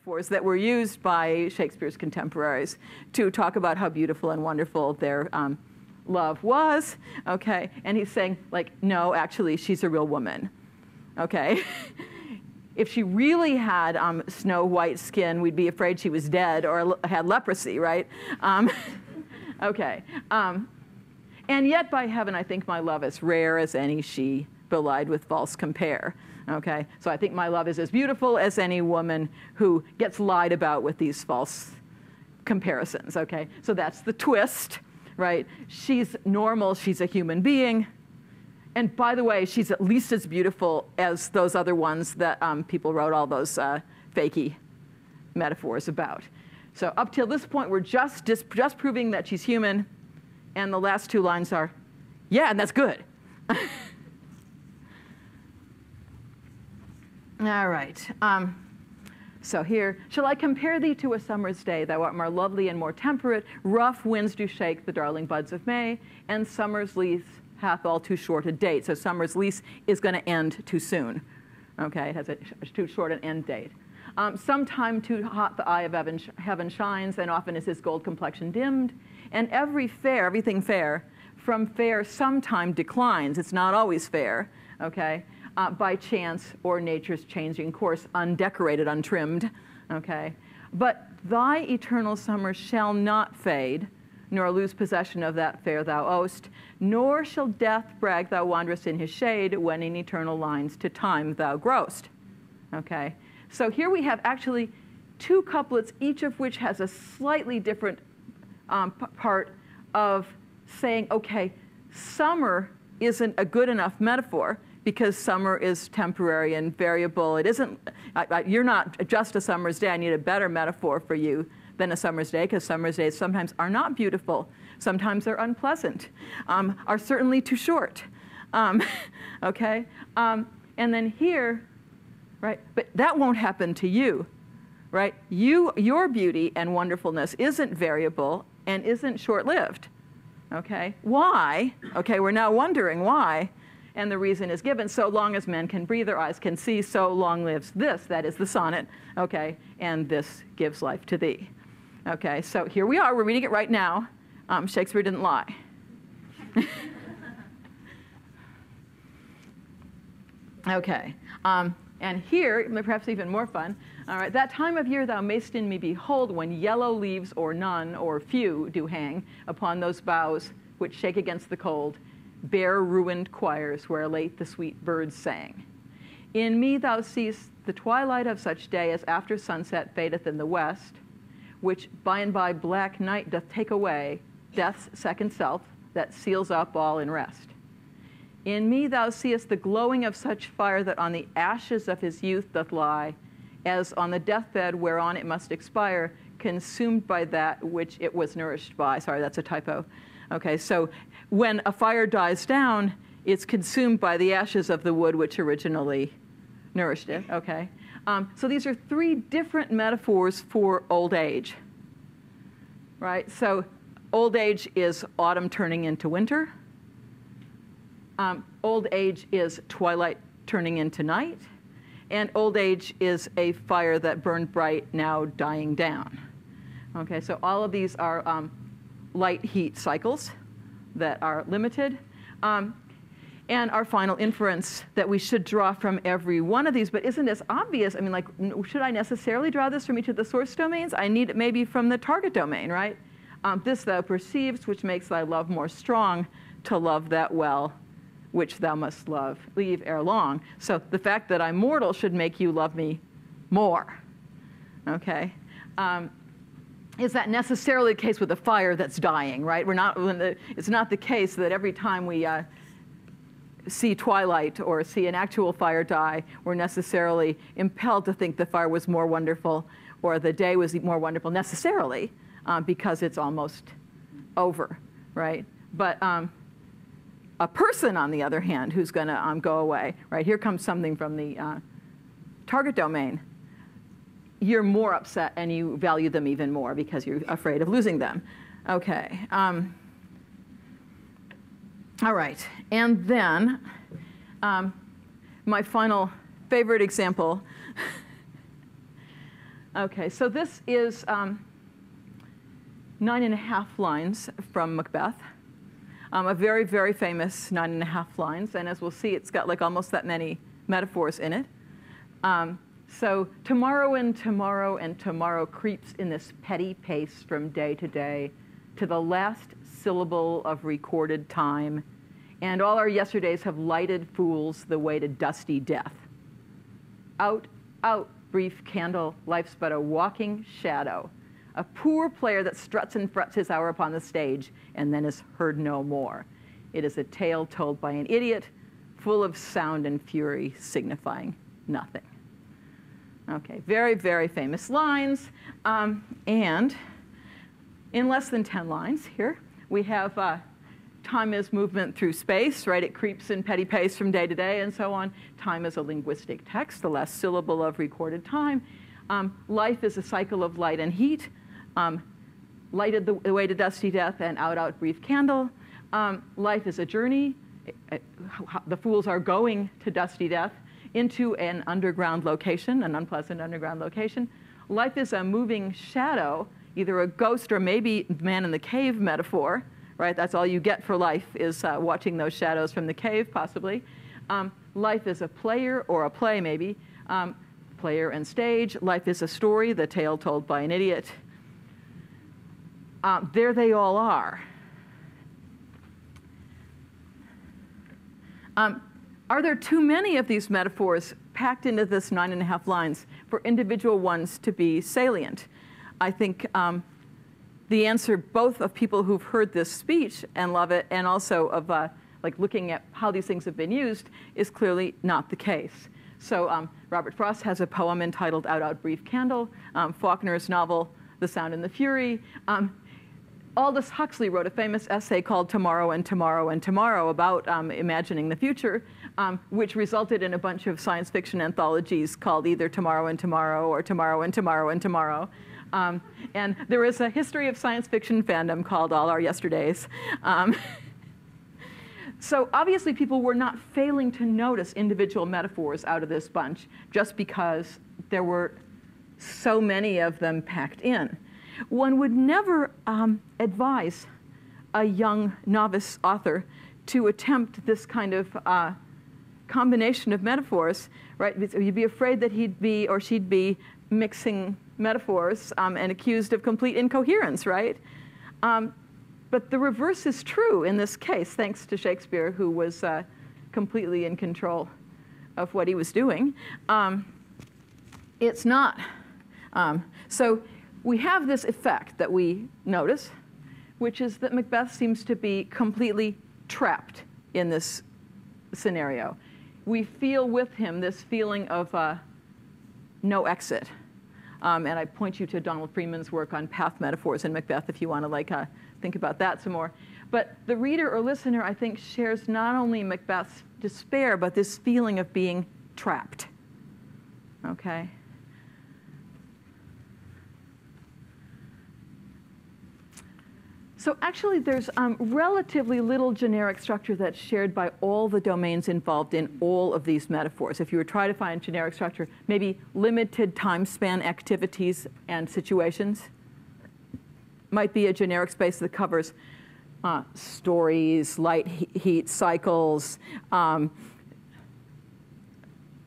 metaphors that were used by Shakespeare's contemporaries to talk about how beautiful and wonderful their um, love was. Okay, and he's saying like, no, actually, she's a real woman. Okay. if she really had um, snow white skin, we'd be afraid she was dead or had leprosy, right? Um, okay. Um, and yet, by heaven, I think my love is rare as any she, belied with false compare. Okay? So I think my love is as beautiful as any woman who gets lied about with these false comparisons. Okay? So that's the twist, right? She's normal, she's a human being. And by the way, she's at least as beautiful as those other ones that um, people wrote all those uh, fakey metaphors about. So up till this point, we're just, just, just proving that she's human. And the last two lines are, yeah, and that's good. All right. Um, so here, shall I compare thee to a summer's day? Thou art more lovely and more temperate. Rough winds do shake the darling buds of May, and summer's lease hath all too short a date. So summer's lease is going to end too soon. Okay, it has a too short an end date. Um, sometime too hot the eye of heaven, heaven shines, and often is his gold complexion dimmed. And every fair, everything fair, from fair sometime declines. It's not always fair, okay? Uh, by chance or nature's changing course, undecorated, untrimmed, okay? But thy eternal summer shall not fade, nor lose possession of that fair thou owest, nor shall death brag thou wanderest in his shade when in eternal lines to time thou growest. Okay? So here we have actually two couplets, each of which has a slightly different um, part of saying, okay, summer isn't a good enough metaphor because summer is temporary and variable. It isn't, I, I, you're not just a summer's day. I need a better metaphor for you than a summer's day because summer's days sometimes are not beautiful. Sometimes they're unpleasant, um, are certainly too short. Um, okay? Um, and then here, right, but that won't happen to you, right? You, your beauty and wonderfulness isn't variable and isn't short lived. Okay? Why? Okay, we're now wondering why. And the reason is given so long as men can breathe, their eyes can see, so long lives this, that is the sonnet, okay, and this gives life to thee. Okay, so here we are, we're reading it right now. Um, Shakespeare didn't lie. okay, um, and here, perhaps even more fun, all right, that time of year thou mayst in me behold when yellow leaves or none or few do hang upon those boughs which shake against the cold, bare ruined choirs where late the sweet birds sang. In me thou seest the twilight of such day as after sunset fadeth in the west, which by and by black night doth take away, death's second self that seals up all in rest. In me thou seest the glowing of such fire that on the ashes of his youth doth lie, as on the deathbed whereon it must expire, consumed by that which it was nourished by. Sorry, that's a typo. Okay, so when a fire dies down, it's consumed by the ashes of the wood which originally nourished it. Okay, um, so these are three different metaphors for old age. Right, so old age is autumn turning into winter. Um, old age is twilight turning into night and old age is a fire that burned bright, now dying down. Okay, so all of these are um, light heat cycles that are limited. Um, and our final inference that we should draw from every one of these, but isn't as obvious? I mean, like, should I necessarily draw this from each of the source domains? I need it maybe from the target domain, right? Um, this thou perceives, which makes thy love more strong, to love that well which thou must love, leave ere long. So the fact that I'm mortal should make you love me more. Okay? Um, is that necessarily the case with a fire that's dying, right? We're not, the, it's not the case that every time we uh, see twilight or see an actual fire die, we're necessarily impelled to think the fire was more wonderful or the day was more wonderful necessarily um, because it's almost over, right? But um, a person, on the other hand, who's going to um, go away, right? Here comes something from the uh, target domain. You're more upset and you value them even more because you're afraid of losing them. Okay. Um, all right. And then um, my final favorite example Okay, so this is um, nine and a half lines from Macbeth. Um, a very, very famous nine and a half lines. And as we'll see, it's got like almost that many metaphors in it. Um, so tomorrow and tomorrow and tomorrow creeps in this petty pace from day to day to the last syllable of recorded time. And all our yesterdays have lighted fools the way to dusty death. Out, out, brief candle, life's but a walking shadow. A poor player that struts and frets his hour upon the stage and then is heard no more. It is a tale told by an idiot, full of sound and fury, signifying nothing. Okay, very, very famous lines. Um, and in less than 10 lines here, we have uh, time is movement through space, right? It creeps in petty pace from day to day and so on. Time is a linguistic text, the last syllable of recorded time. Um, life is a cycle of light and heat. Um, lighted the, way to dusty death and out, out, brief candle. Um, life is a journey. the fools are going to dusty death into an underground location, an unpleasant underground location. Life is a moving shadow, either a ghost or maybe man in the cave metaphor right? That's all you get for life is uh, watching those shadows from the cave, possibly. Um, life is a player or a play, maybe. Um, player and stage. Life is a story, the tale told by an idiot. Uh, there they all are. Um, are there too many of these metaphors packed into this nine and a half lines for individual ones to be salient? I think um, the answer both of people who've heard this speech and love it and also of uh, like looking at how these things have been used is clearly not the case. So um, Robert Frost has a poem entitled Out Out Brief Candle, um, Faulkner's novel The Sound and the Fury. Um, Aldous Huxley wrote a famous essay called Tomorrow and Tomorrow and Tomorrow about um, imagining the future, um, which resulted in a bunch of science fiction anthologies called either Tomorrow and Tomorrow or Tomorrow and Tomorrow and Tomorrow. Um, and there is a history of science fiction fandom called All Our Yesterdays. Um, so obviously people were not failing to notice individual metaphors out of this bunch just because there were so many of them packed in. One would never um, advise a young novice author to attempt this kind of uh, combination of metaphors, right? You'd be afraid that he'd be or she'd be mixing metaphors um, and accused of complete incoherence, right? Um, but the reverse is true in this case, thanks to Shakespeare, who was uh, completely in control of what he was doing. Um, it's not. Um, so we have this effect that we notice, which is that Macbeth seems to be completely trapped in this scenario. We feel with him this feeling of uh, no exit. Um, and I point you to Donald Freeman's work on path metaphors in Macbeth if you want to like uh, think about that some more. But the reader or listener, I think, shares not only Macbeth's despair, but this feeling of being trapped. Okay? So actually, there's um, relatively little generic structure that's shared by all the domains involved in all of these metaphors. If you were trying to find generic structure, maybe limited time span activities and situations might be a generic space that covers uh, stories, light heat cycles, um,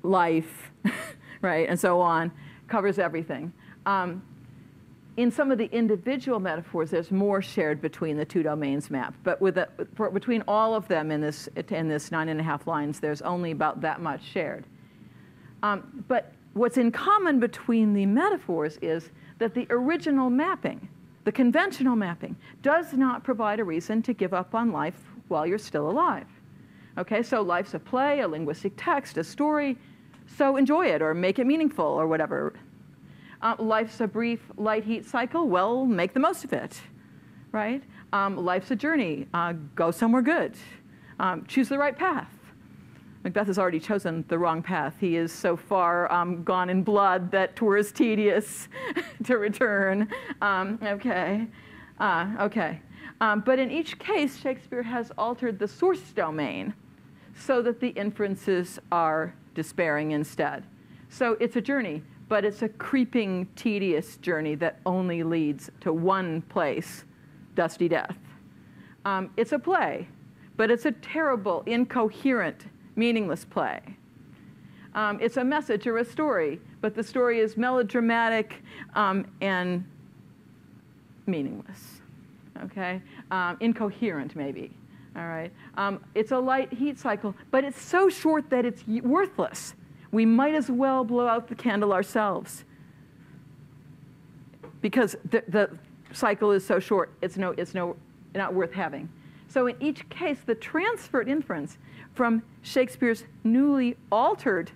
life, right, and so on, covers everything. Um, in some of the individual metaphors, there's more shared between the two domains mapped. But with the, for, between all of them in this, in this nine and a half lines, there's only about that much shared. Um, but what's in common between the metaphors is that the original mapping, the conventional mapping, does not provide a reason to give up on life while you're still alive. Okay, so life's a play, a linguistic text, a story, so enjoy it or make it meaningful or whatever uh, life's a brief light heat cycle. Well, make the most of it, right? Um, life's a journey. Uh, go somewhere good. Um, choose the right path. Macbeth has already chosen the wrong path. He is so far um, gone in blood that tour is tedious to return. Um, okay, uh, okay. Um, but in each case, Shakespeare has altered the source domain so that the inferences are despairing instead. So it's a journey but it's a creeping, tedious journey that only leads to one place dusty death. Um, it's a play, but it's a terrible, incoherent, meaningless play. Um, it's a message or a story, but the story is melodramatic um, and meaningless. Okay? Um, incoherent, maybe. All right? Um, it's a light heat cycle, but it's so short that it's worthless. We might as well blow out the candle ourselves because the, the cycle is so short, it's, no, it's no, not worth having. So in each case, the transferred inference from Shakespeare's newly altered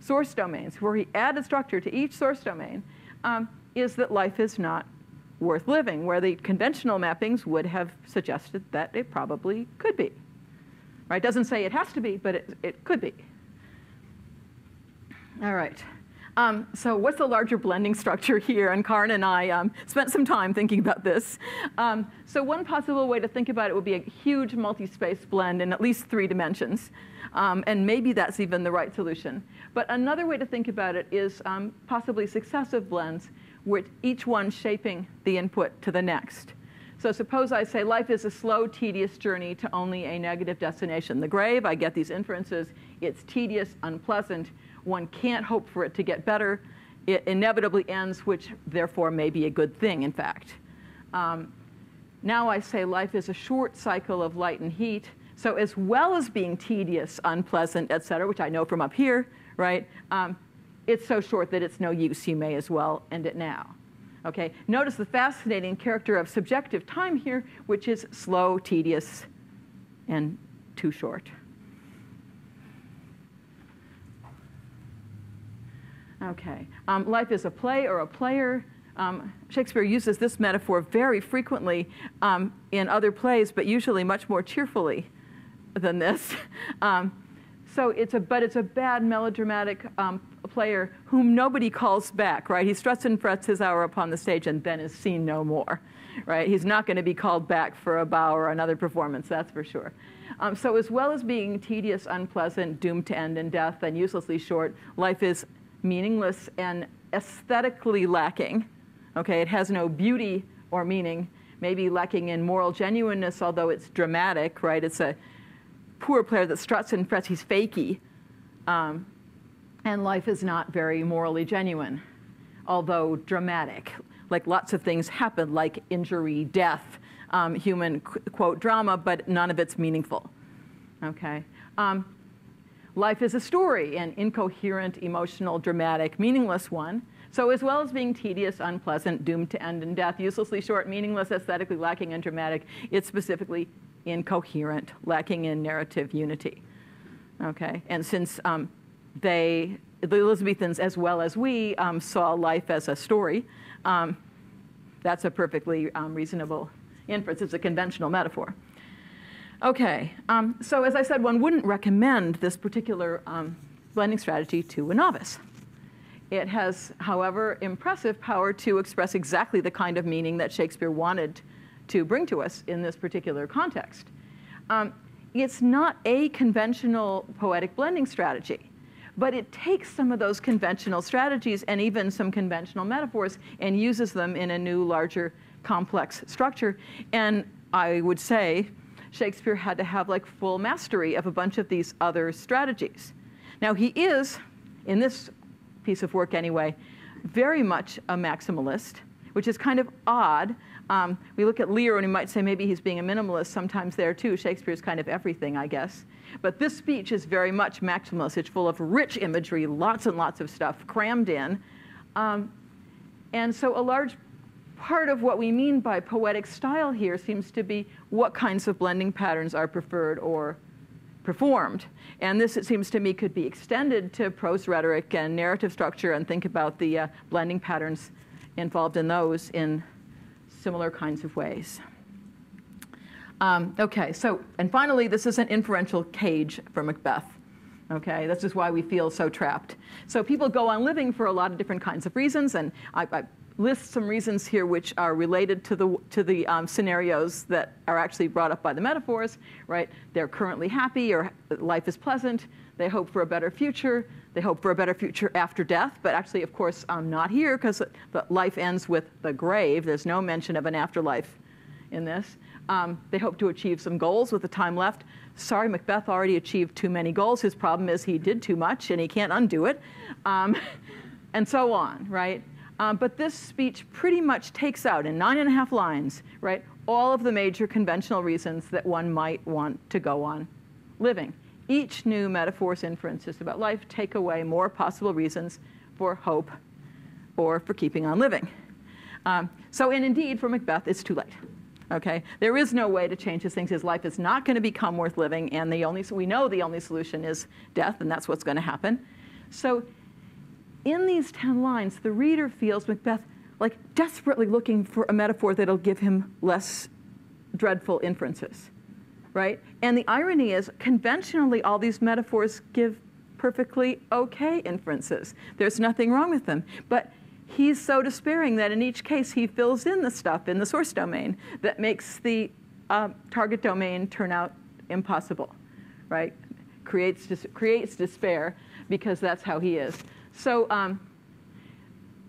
source domains, where he added structure to each source domain, um, is that life is not worth living, where the conventional mappings would have suggested that it probably could be. Right? Doesn't say it has to be, but it, it could be. All right. Um, so what's the larger blending structure here? And Karin and I um, spent some time thinking about this. Um, so one possible way to think about it would be a huge multi-space blend in at least three dimensions. Um, and maybe that's even the right solution. But another way to think about it is um, possibly successive blends, with each one shaping the input to the next. So suppose I say life is a slow, tedious journey to only a negative destination, the grave. I get these inferences. It's tedious, unpleasant. One can't hope for it to get better. It inevitably ends, which therefore may be a good thing, in fact. Um, now I say life is a short cycle of light and heat. So as well as being tedious, unpleasant, et cetera, which I know from up here, right, um, it's so short that it's no use. You may as well end it now. Okay, notice the fascinating character of subjective time here, which is slow, tedious, and too short. Okay, um, life is a play or a player. Um, Shakespeare uses this metaphor very frequently um, in other plays, but usually much more cheerfully than this. Um, so it's a, but it's a bad melodramatic um, player whom nobody calls back, right? He struts and frets his hour upon the stage and then is seen no more, right? He's not going to be called back for a bow or another performance, that's for sure. Um, so as well as being tedious, unpleasant, doomed to end in death, and uselessly short, life is meaningless and aesthetically lacking. Okay, it has no beauty or meaning, maybe lacking in moral genuineness, although it's dramatic, right? It's a poor player that struts and frets, he's fakey. Um, and life is not very morally genuine, although dramatic. Like lots of things happen, like injury, death, um, human quote drama, but none of it's meaningful. Okay. Um, life is a story, an incoherent, emotional, dramatic, meaningless one. So as well as being tedious, unpleasant, doomed to end in death, uselessly short, meaningless, aesthetically lacking in dramatic, it's specifically incoherent, lacking in narrative unity. Okay, and since um, they, the Elizabethans as well as we, um, saw life as a story, um, that's a perfectly um, reasonable inference. It's a conventional metaphor. Okay, um, so as I said, one wouldn't recommend this particular um, blending strategy to a novice. It has, however, impressive power to express exactly the kind of meaning that Shakespeare wanted to bring to us in this particular context. Um, it's not a conventional poetic blending strategy, but it takes some of those conventional strategies and even some conventional metaphors and uses them in a new, larger, complex structure. And I would say Shakespeare had to have like full mastery of a bunch of these other strategies. Now, he is, in this piece of work anyway, very much a maximalist, which is kind of odd um, we look at Lear and we might say maybe he's being a minimalist sometimes there too. Shakespeare's kind of everything, I guess. But this speech is very much maximalist. It's full of rich imagery, lots and lots of stuff crammed in. Um, and so a large part of what we mean by poetic style here seems to be what kinds of blending patterns are preferred or performed. And this, it seems to me, could be extended to prose rhetoric and narrative structure and think about the uh, blending patterns involved in those in similar kinds of ways. Um, okay, so, and finally, this is an inferential cage for Macbeth. Okay, this is why we feel so trapped. So people go on living for a lot of different kinds of reasons, and I, I list some reasons here which are related to the, to the um, scenarios that are actually brought up by the metaphors, right? They're currently happy or life is pleasant. They hope for a better future. They hope for a better future after death, but actually, of course, um, not here because life ends with the grave. There's no mention of an afterlife in this. Um, they hope to achieve some goals with the time left. Sorry, Macbeth already achieved too many goals. His problem is he did too much and he can't undo it, um, and so on, right? Um, but this speech pretty much takes out in nine and a half lines, right, all of the major conventional reasons that one might want to go on living. Each new metaphor's inferences about life take away more possible reasons for hope or for keeping on living. Um, so, and indeed, for Macbeth, it's too late. Okay, there is no way to change his things. His life is not going to become worth living, and the only we know the only solution is death, and that's what's going to happen. So, in these ten lines, the reader feels Macbeth like desperately looking for a metaphor that'll give him less dreadful inferences, right? And the irony is, conventionally, all these metaphors give perfectly okay inferences. There's nothing wrong with them. But he's so despairing that in each case he fills in the stuff in the source domain that makes the uh, target domain turn out impossible, right? Creates, creates despair because that's how he is. So um,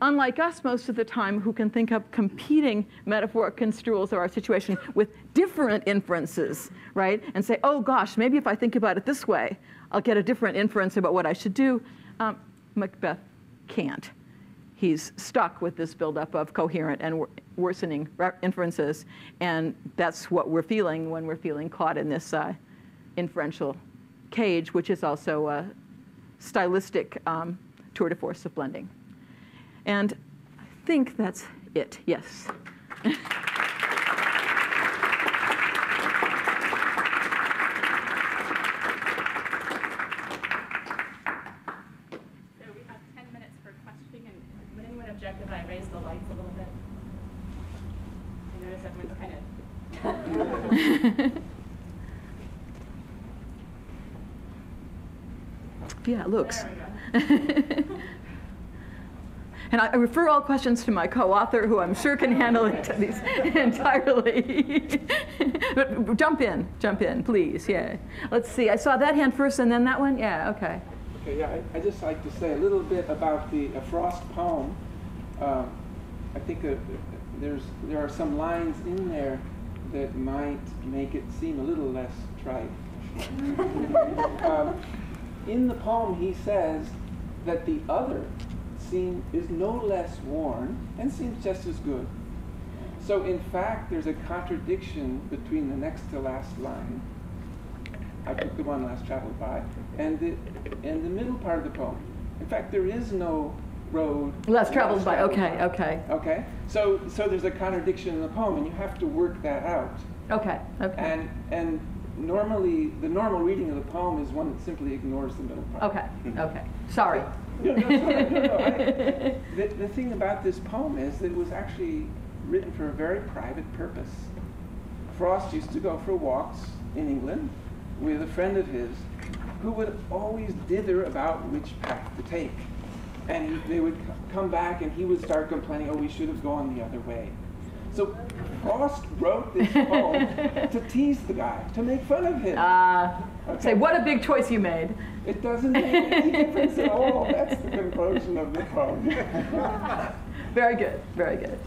unlike us most of the time who can think up competing metaphoric construals of our situation with different inferences, right? And say, oh gosh, maybe if I think about it this way, I'll get a different inference about what I should do. Um, Macbeth can't. He's stuck with this buildup of coherent and worsening inferences, and that's what we're feeling when we're feeling caught in this uh, inferential cage, which is also a stylistic um, tour de force of blending. And I think that's it, yes. yeah, it looks. And I refer all questions to my co-author, who I'm sure can handle these entirely. but jump in, jump in, please. Yeah. Let's see. I saw that hand first, and then that one. Yeah. Okay. Okay. Yeah. I, I just like to say a little bit about the Frost poem. Uh, I think uh, there's there are some lines in there that might make it seem a little less trite. um, in the poem, he says that the other seem, is no less worn and seems just as good. So in fact, there's a contradiction between the next to last line. I took the one last traveled by, and the and the middle part of the poem. In fact, there is no road. Less traveled by. Okay, by. okay. Okay. So so there's a contradiction in the poem, and you have to work that out. Okay. Okay. And and normally the normal reading of the poem is one that simply ignores the middle part. Okay. Okay. Sorry. No, no, no, no, I, the, the thing about this poem is that it was actually written for a very private purpose. Frost used to go for walks in England with a friend of his who would always dither about which path to take. And he, they would come back and he would start complaining, oh, we should have gone the other way. So Frost wrote this poem to tease the guy, to make fun of him. Uh, okay. Say, what a big choice you made. It doesn't make any difference at all. That's the conclusion of the poem. very good, very good.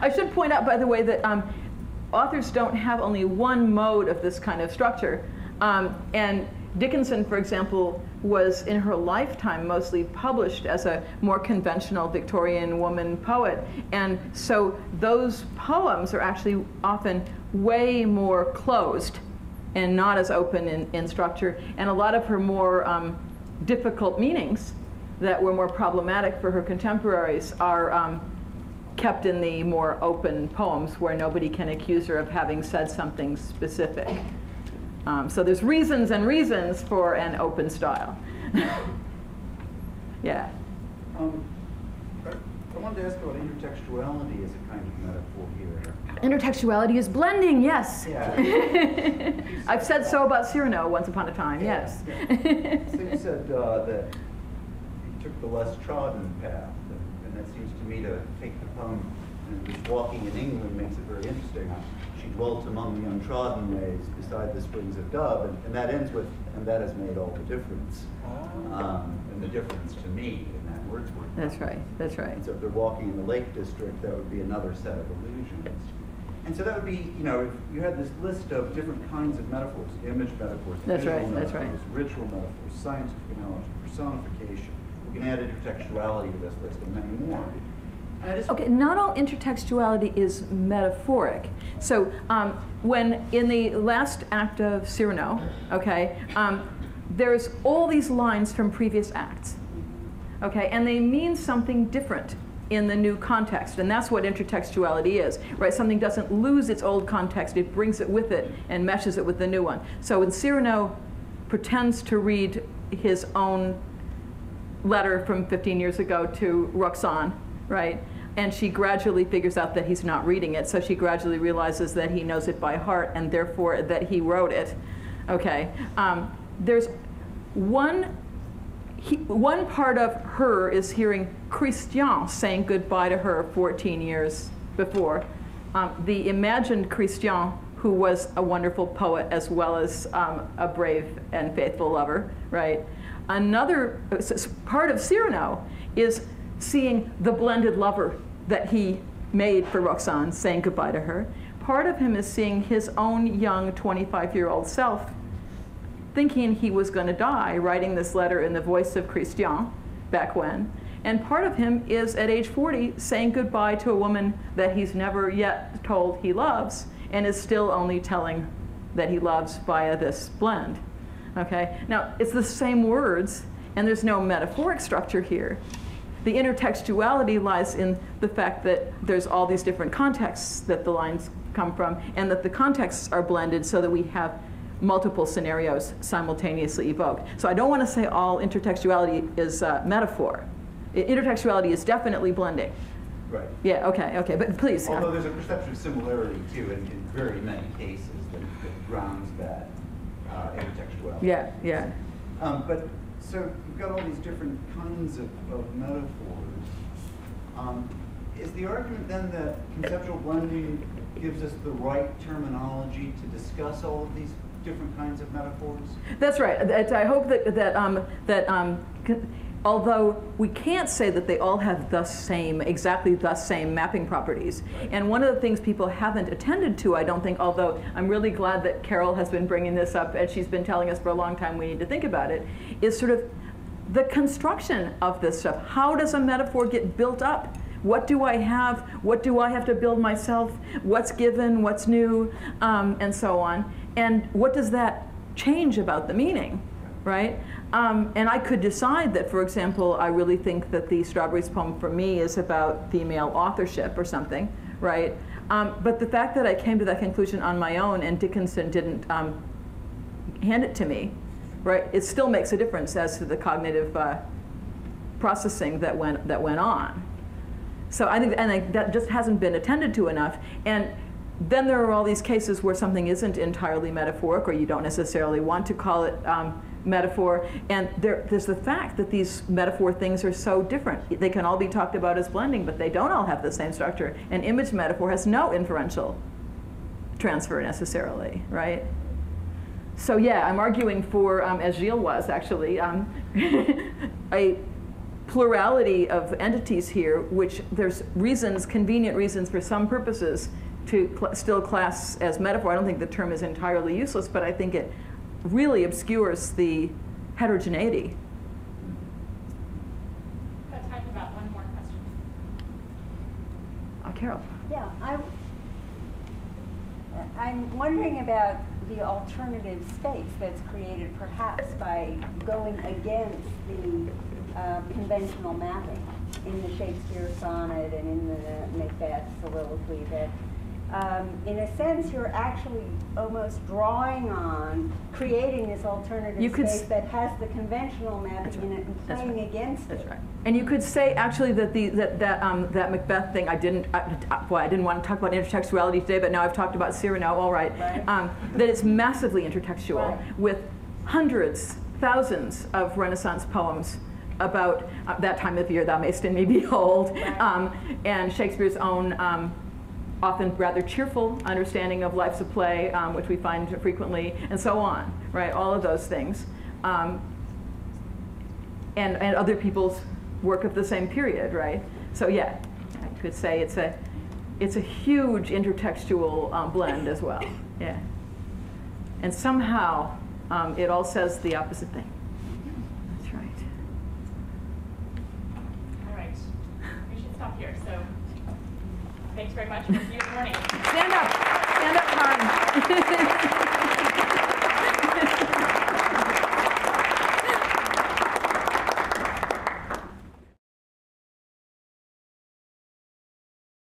I should point out, by the way, that um, authors don't have only one mode of this kind of structure. Um, and Dickinson, for example, was in her lifetime mostly published as a more conventional Victorian woman poet. And so those poems are actually often way more closed and not as open in, in structure. And a lot of her more um, difficult meanings that were more problematic for her contemporaries are um, kept in the more open poems where nobody can accuse her of having said something specific. Um, so there's reasons and reasons for an open style. yeah. Um, I wanted to ask about intertextuality as a kind of metaphor here. Intertextuality is blending, yes. Yeah. I've said so about Cyrano once upon a time, yeah, yes. Yeah. so you said uh, that you took the less trodden path, and that seems to me to take the poem and just walking in England makes it very interesting. She dwelt among the untrodden ways beside the springs of Dove, and, and that ends with, and that has made all the difference. Um, and the difference to me in that Wordsworth. That's right, that's right. And so if they're walking in the Lake District, that would be another set of illusions. And so that would be, you know, if you had this list of different kinds of metaphors, image metaphors, That's visual right, that's right. metaphors, ritual metaphors, scientific analogy, personification. We can add intertextuality to this list and many more. Okay, not all intertextuality is metaphoric. So um, when in the last act of Cyrano, okay, um, there's all these lines from previous acts, okay, and they mean something different in the new context, and that's what intertextuality is, right? Something doesn't lose its old context; it brings it with it and meshes it with the new one. So when Cyrano pretends to read his own letter from 15 years ago to Roxane, right? And she gradually figures out that he's not reading it, so she gradually realizes that he knows it by heart and therefore that he wrote it. Okay. Um, there's one. He, one part of her is hearing Christian saying goodbye to her 14 years before. Um, the imagined Christian, who was a wonderful poet as well as um, a brave and faithful lover, right? Another s- part of Cyrano is seeing the blended lover that he made for Roxane, saying goodbye to her. Part of him is seeing his own young 25 year old self thinking he was going to die, writing this letter in the voice of Christian back when. And part of him is at age 40 saying goodbye to a woman that he's never yet told he loves and is still only telling that he loves via this blend. Okay? Now, it's the same words, and there's no metaphoric structure here. The intertextuality lies in the fact that there's all these different contexts that the lines come from, and that the contexts are blended so that we have multiple scenarios simultaneously evoked. So I don't want to say all intertextuality is uh, metaphor. Intertextuality is definitely blending. Right. Yeah, okay, okay, but please. uh, Although there's a perception of similarity too, in, in very many cases that, that grounds that uh, intertextuality. yeah, yeah. Um, but so you've got all these different kinds of, of metaphors. Um, is the argument then that conceptual blending gives us the right terminology to discuss all of these different kinds of metaphors? That's right. I hope that, that, um, that um, although we can't say that they all have the same, exactly the same mapping properties. And one of the things people haven't attended to, I don't think, although I'm really glad that Carol has been bringing this up and she's been telling us for a long time we need to think about it, is sort of the construction of this stuff. How does a metaphor get built up? What do I have? What do I have to build myself? What's given? What's new? Um, and so on. And what does that change about the meaning, right? Um, and I could decide that, for example, I really think that the Strawberries poem for me is about female authorship or something, right? Um, but the fact that I came to that conclusion on my own and Dickinson didn't um, hand it to me, right? It still makes a difference as to the cognitive uh, processing that went that went on. So I think, and I, that just hasn't been attended to enough. And then there are all these cases where something isn't entirely metaphoric, or you don't necessarily want to call it um, metaphor. And there, there's the fact that these metaphor things are so different. They can all be talked about as blending, but they don't all have the same structure. An image metaphor has no inferential transfer necessarily, right? So yeah, I'm arguing for, um, as Gilles was actually, um, a plurality of entities here, which there's reasons, convenient reasons for some purposes to cl- still class as metaphor. I don't think the term is entirely useless, but I think it really obscures the heterogeneity. Got time for about one more question. Oh, Carol. Yeah, I'm, I'm wondering about the alternative space that's created perhaps by going against the uh, conventional mapping in the Shakespeare sonnet and in the Macbeth soliloquy that um, in a sense you're actually almost drawing on creating this alternative You could space that has the conventional mapping That's in it and playing right. against That's it. right. And you could say actually that the that that um, that Macbeth thing. I didn't. I, I- boy, I didn't want to talk about intertextuality today, but now I've talked about Cyrano. All right. Right. Um, that it's massively intertextual Right. with hundreds, thousands of Renaissance poems about uh, that time of year thou mayst in me behold, Right. um, and Shakespeare's own. Often rather cheerful understanding of life's a play, um, which we find frequently, and so on, right? All of those things. Um, and, and other people's work of the same period, right? So yeah, I could say it's a, it's a huge intertextual um, blend as well, yeah. And somehow um, it all says the opposite thing. That's right. All right. We should stop here. So thanks very much. We'll see morning. Stand up, stand up, Karen.